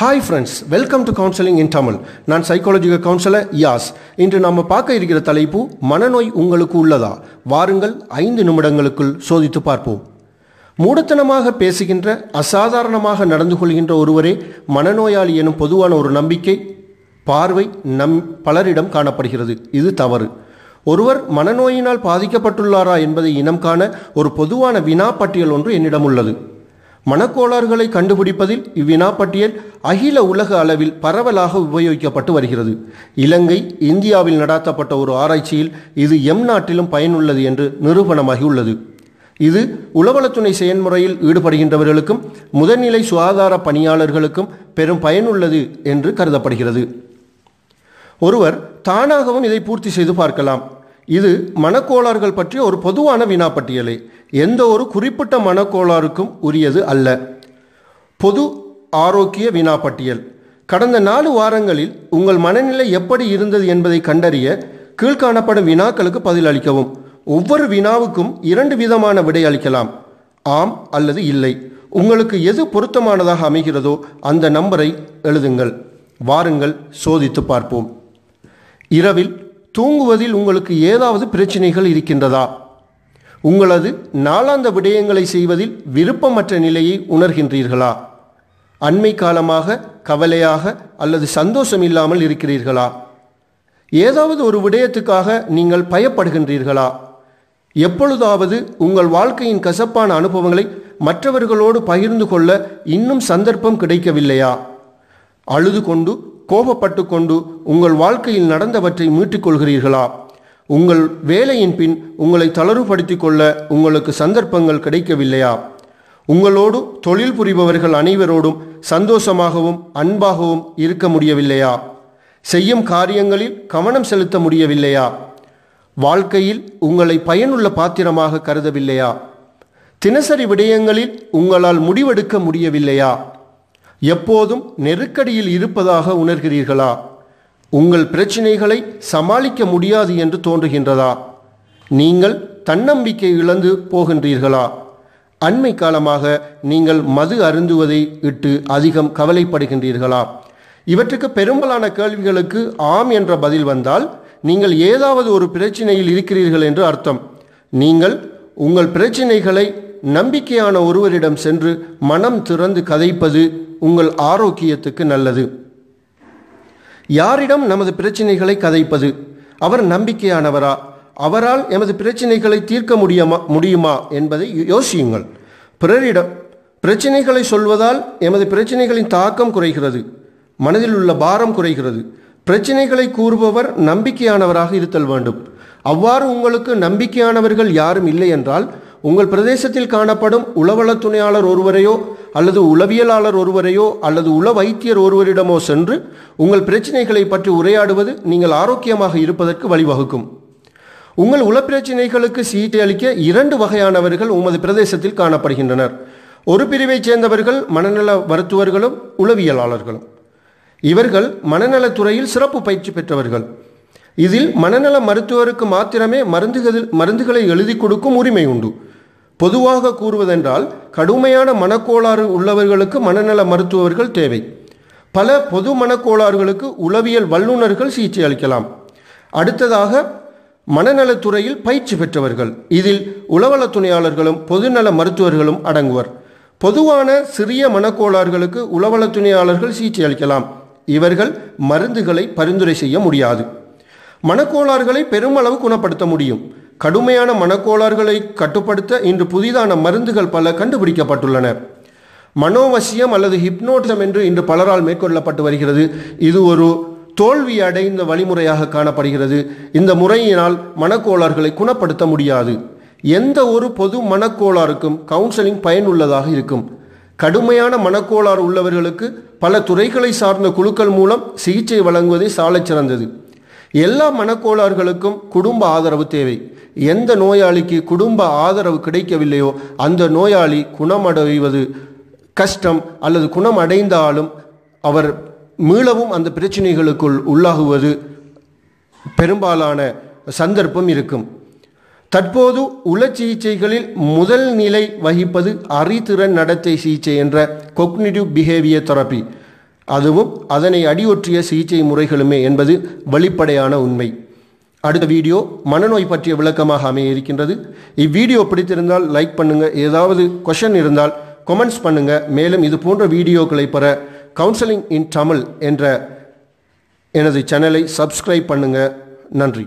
Hi friends welcome to counselling in Tamil நான் psychological councillor யாஸ் இன்று நம்ம பார்க்க இருக்கிற தலைப்பு மனநோய் உங்களுக்கு உள்ளதா? வாருங்கள் ஐந்து நிமிடங்களுக்குள் சோதித்து பார்ப்போம். மூடத்தனமாக பேசுகின்ற அசாதாரணமாக நடந்து கொள்கின்ற ஒருவரே மனநோயாளி எனும் பொதுவான ஒரு நம்பிக்கை பார்வை நம் பலரிடம் காணப்படுகிறது. இது தவறு. ஒருவர் மனநோயினால் பாதிக்கப்பட்டுள்ளாரா என்பதை இனம் காண ஒரு பொதுவான வினா பட்டியல் ஒன்று என்னிடம் உள்ளது. மனக்கோளாறுகளை கண்டுபிடிப்பதில் இவ்வினாப்பட்டியல் அகில உலக அளவில் பரவலாக உபயோகிக்கப்பட்டு வருகிறது. இலங்கை இந்தியாவில் நடாத்தப்பட்ட ஒரு ஆராய்ச்சியில் இது எம் நாட்டிலும் பயனுள்ளது என்று நிரூபணமாகியுள்ளது இது உளவளத்துணை செயன்முறையில் ஈடுபடுகின்றவர்களுக்கும் முதல்நிலை சுகாதார பணியாளர்களுக்கும் பெரும் பயனுள்ளது என்று கருதப்படுகிறது. ஒருவர் தானாகவும் இதை பூர்த்தி செய்து பார்க்கலாம். இது மனக்கோளாறுகள் பற்றிய ஒரு பொதுவான வினாப்பட்டியலே எந்த ஒரு குறிப்பிட்ட மனக்கோளாறுக்கும் உரியது அல்ல. பொது ஆரோக்கிய வினாப்பட்டியல் கடந்த நாலு வாரங்களில் உங்கள் மனநிலை எப்படி இருந்தது என்பதை கண்டறிய கீழ்காணப்படும் வினாக்களுக்கு பதிலளிக்கவும் ஒவ்வொரு வினாவுக்கும் இரண்டு விதமான விடை அளிக்கலாம். ஆம் அல்லது இல்லை. உங்களுக்கு எது பொருத்தமானதாக அமைகிறதோ அந்த நம்பரை எழுதுங்கள். வாருங்கள் சோதித்து பார்ப்போம். இரவில் தூங்குவதில் உங்களுக்கு ஏதாவது பிரச்சனைகள் இருக்கின்றதா? உங்களது நாளாந்த விடயங்களை செய்வதில் விருப்பமற்ற நிலையை உணர்கின்றீர்களா? அண்மை காலமாக கவலையாக அல்லது சந்தோஷம் இல்லாமல் இருக்கிறீர்களா? ஏதாவது ஒரு விடயத்துக்காக நீங்கள் பயப்படுகின்றீர்களா? எப்பொழுதாவது உங்கள் வாழ்க்கையின் கசப்பான அனுபவங்களை மற்றவர்களோடு பகிர்ந்து கொள்ள இன்னும் சந்தர்ப்பம் கிடைக்கவில்லையா? அழுது கொண்டு கோபப்பட்டு கொண்டு உங்கள் வாழ்க்கையில் நடந்தவற்றை மீட்டுக் கொள்கிறீர்களா உங்கள் வேலையின் பின் உங்களை தளர்வுபடுத்திக் கொள்ள உங்களுக்கு சந்தர்ப்பங்கள் கிடைக்கவில்லையா? உங்களோடு தொழில் புரிபவர்கள் அனைவரோடும் சந்தோஷமாகவும் அன்பாகவும் இருக்க முடியவில்லையா? செய்யும் காரியங்களில் கவனம் செலுத்த முடியவில்லையா? வாழ்க்கையில் உங்களை பயனுள்ள பாத்திரமாக கருதவில்லையா? தினசரி விடயங்களில் உங்களால் முடிவெடுக்க முடியவில்லையா? எப்போதும் நெருக்கடியில் இருப்பதாக உணர்கிறீர்களா? உங்கள் பிரச்சினைகளை சமாளிக்க முடியாது என்று தோன்றுகின்றதா? நீங்கள் தன்னம்பிக்கை இழந்து போகின்றீர்களா? அண்மை காலமாக நீங்கள் மது அருந்துவதை இட்டு அதிகம் கவலைப்படுகின்றீர்களா? இவற்றுக்கு பெரும்பாலான கேள்விகளுக்கு ஆம் என்ற பதில் வந்தால் நீங்கள் ஏதாவது ஒரு பிரச்சனையில் இருக்கிறீர்கள் என்று அர்த்தம். நீங்கள் உங்கள் பிரச்சினைகளை நம்பிக்கையான ஒருவரிடம் சென்று மனம் திறந்து கதைப்பது உங்கள் ஆரோக்கியத்துக்கு நல்லது. யாரிடம் நமது பிரச்சனைகளை கதைப்பது? அவர் நம்பிக்கையானவரா? அவரால் எமது பிரச்சனைகளை தீர்க்க முடியுமா முடியுமா என்பதை யோசியுங்கள். பிறரிடம் பிரச்சனைகளை சொல்வதால் எமது பிரச்சனைகளின் தாக்கம் குறைகிறது. மனதில் உள்ள பாரம் குறைகிறது. பிரச்சனைகளை கூறுபவர் நம்பிக்கையானவராக இருத்தல் வேண்டும். அவ்வாறு உங்களுக்கு நம்பிக்கையானவர்கள் யாரும் இல்லை என்றால் உங்கள் பிரதேசத்தில் காணப்படும் உளவள துணையாளர் ஒருவரையோ அல்லது உளவியலாளர் ஒருவரையோ அல்லது உள வைத்தியர் ஒருவரிடமோ சென்று உங்கள் பிரச்சினைகளை பற்றி உரையாடுவது நீங்கள் ஆரோக்கியமாக இருப்பதற்கு வழிவகுக்கும். உங்கள் உளப்பிரச்சினைகளுக்கு சிகிச்சை அளிக்க இரண்டு வகையானவர்கள் உமது பிரதேசத்தில் காணப்படுகின்றனர். ஒரு பிரிவைச் சேர்ந்தவர்கள் மனநல மருத்துவர்களும் உளவியலாளர்களும். இவர்கள் மனநலத்துறையில் சிறப்பு பயிற்சி பெற்றவர்கள். இதில் மனநல மருத்துவருக்கு மாத்திரமே மருந்துகளில் மருந்துகளை எழுதி கொடுக்கும் உரிமை உண்டு. பொதுவாக கூறுவதென்றால் கடுமையான மனக்கோளாறு உள்ளவர்களுக்கு மனநல மருத்துவர்கள் தேவை. பல பொது மனக்கோளாறுகளுக்கு உளவியல் வல்லுநர்கள் சிகிச்சை அளிக்கலாம். அடுத்ததாக மனநலத்துறையில் பயிற்சி பெற்றவர்கள். இதில் உளவல துணையாளர்களும் பொதுநல மருத்துவர்களும் அடங்குவர். பொதுவான சிறிய மனக்கோளாறுகளுக்கு உளவள துணையாளர்கள் சிகிச்சை அளிக்கலாம். இவர்கள் மருந்துகளை பரிந்துரை செய்ய முடியாது. மனக்கோளாறுகளை பெருமளவு குணப்படுத்த முடியும். கடுமையான மனக்கோளாறுகளை கட்டுப்படுத்த இன்று புதிதான மருந்துகள் பல கண்டுபிடிக்கப்பட்டுள்ளன. மனோவசியம் அல்லது ஹிப்னோட்டிசம் என்று இன்று பலரால் மேற்கொள்ளப்பட்டு வருகிறது. இது ஒரு தோல்வி அடைந்த வழிமுறையாக காணப்படுகிறது. இந்த முறையினால் மனக்கோளாறுகளை குணப்படுத்த முடியாது. எந்த ஒரு பொது மனக்கோளாறுக்கும் கவுன்சிலிங் பயனுள்ளதாக இருக்கும். கடுமையான மனக்கோளாறு உள்ளவர்களுக்கு பல துறைகளை சார்ந்த குழுக்கள் மூலம் சிகிச்சை வழங்குவதே சாலச் சிறந்தது எல்லா மனக்கோளாறுகளுக்கும் குடும்ப ஆதரவு தேவை. எந்த நோயாளிக்கு குடும்ப ஆதரவு கிடைக்கவில்லையோ அந்த நோயாளி குணமடைவது கஷ்டம் அல்லது குணம் அடைந்தாலும் அவர் மீளவும் அந்த பிரச்சனைகளுக்குள் உள்ளாகுவது பெரும்பாலான சந்தர்ப்பம் இருக்கும். தற்போது உள சிகிச்சைகளில் முதல் நிலை வகிப்பது அறிதிறன் நடத்தை சிகிச்சை என்ற கொக்னிட்டிவ் பிஹேவியர் தெரப்பி அதுவும் அதனை அடியொற்றிய சிகிச்சை முறைகளுமே என்பது வெளிப்படையான உண்மை. அடுத்த வீடியோ மனநோய் பற்றிய விளக்கமாக அமைய இருக்கின்றது இவ்வீடியோ பிடித்திருந்தால் லைக் பண்ணுங்க. ஏதாவது கொஷன் இருந்தால் கொமெண்ட்ஸ் பண்ணுங்க. மேலும் இது போன்ற வீடியோக்களை பெற கவுன்சிலிங் இன் தமிழ் என்ற எனது சேனலை சப்ஸ்கிரைப் பண்ணுங்க. நன்றி.